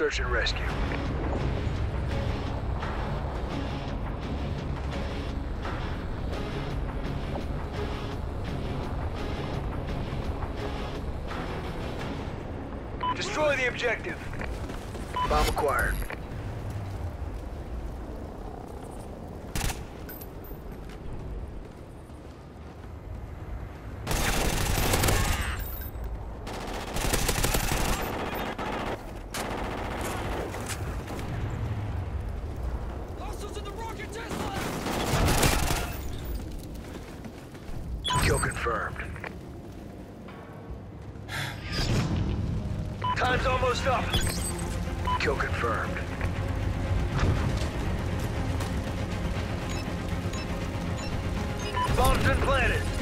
Search and rescue. Destroy the objective. Bomb acquired. Hostiles in the rocket test lab! Kill confirmed. Time's almost up. Kill confirmed. Bomb's been planted.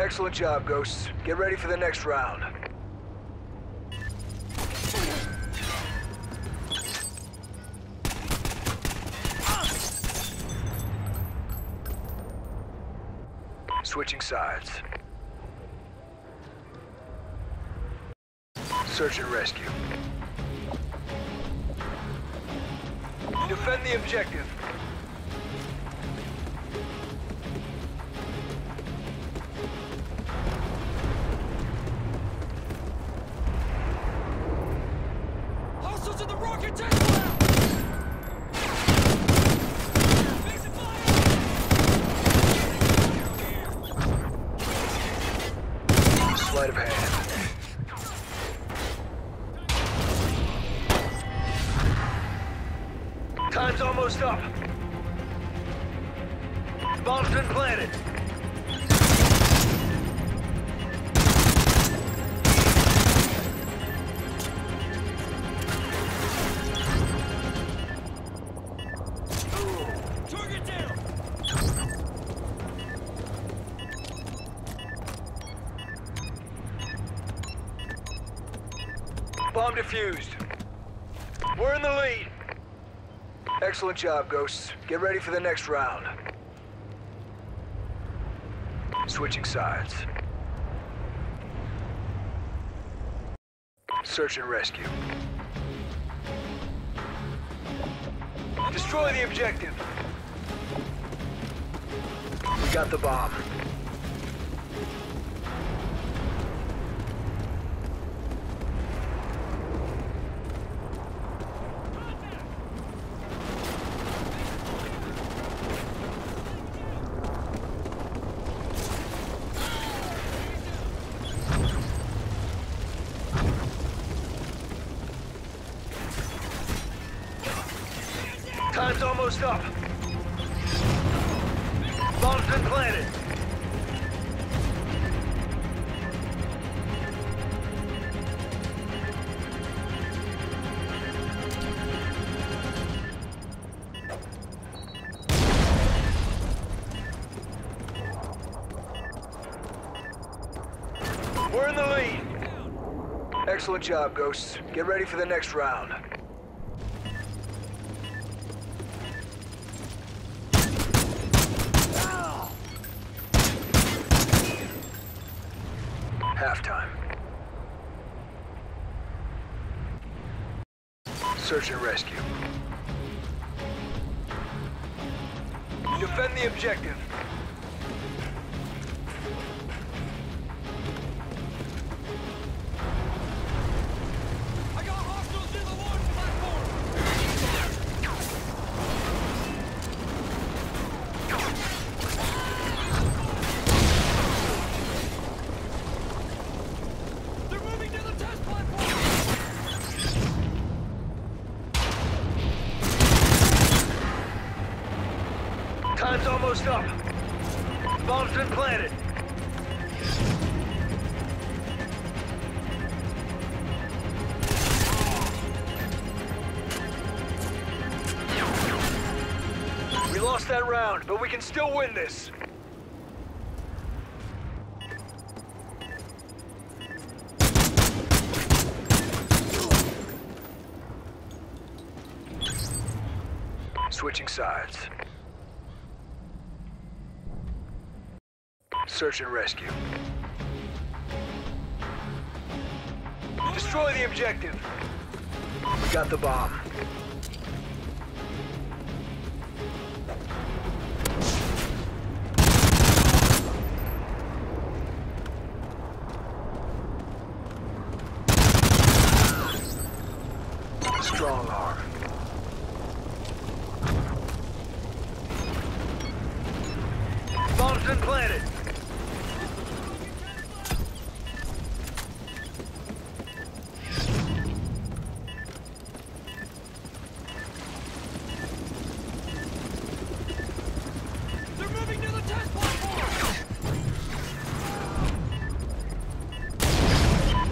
Excellent job, Ghosts. Get ready for the next round. Switching sides. Search and rescue. Defend the objective. Sleight of hand. Time's almost up. Bomb's been planted. Bomb defused. We're in the lead. Excellent job, Ghosts. Get ready for the next round. Switching sides. Search and rescue. Destroy the objective. We got the bomb. Time's almost up. Bomb's been planted. We're in the lead. Excellent job, Ghosts. Get ready for the next round. Halftime. Search and rescue. Defend the objective. Watched up. Bomb's been planted. We lost that round, but we can still win this. Switching sides. Search and rescue. Destroy the objective. We got the bomb.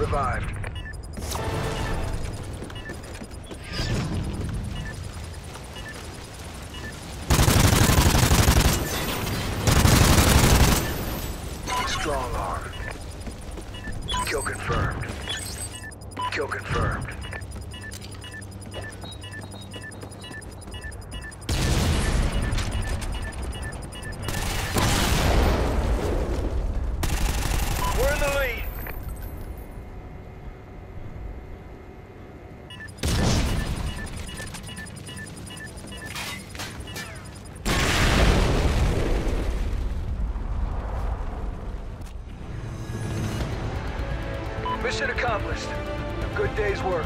Revived. Strong arm. Kill confirmed. Kill confirmed. Mission accomplished. A good day's work.